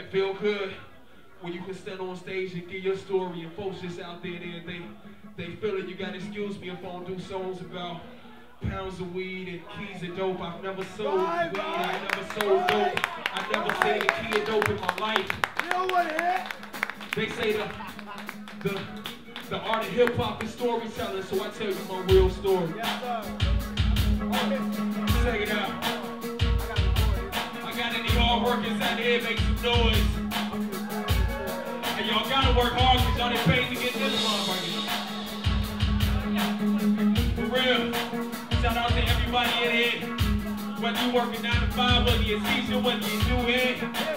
It feel good when you can stand on stage and give your story and folks just out there, they, they, they feel it. You gotta excuse me if I don't do songs about pounds of weed and keys of dope. I've never sold Right, weed, I right, never sold right, dope. I never seen a key of dope in my life. You know what it They say the the the art of hip hop is storytelling, so I tell you my real story. Yes. Check it out workers out here make some noise. And y'all gotta work hard because y'all didn't pay to get this motherfucker. For real. Shout out to everybody in here. Whether you working 9 to 5, whether you're teaching, whether you're new here,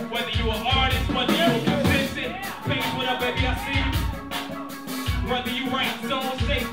whether you're an artist, whether you're consistent, face what up, baby, I see you. Whether you write songs, say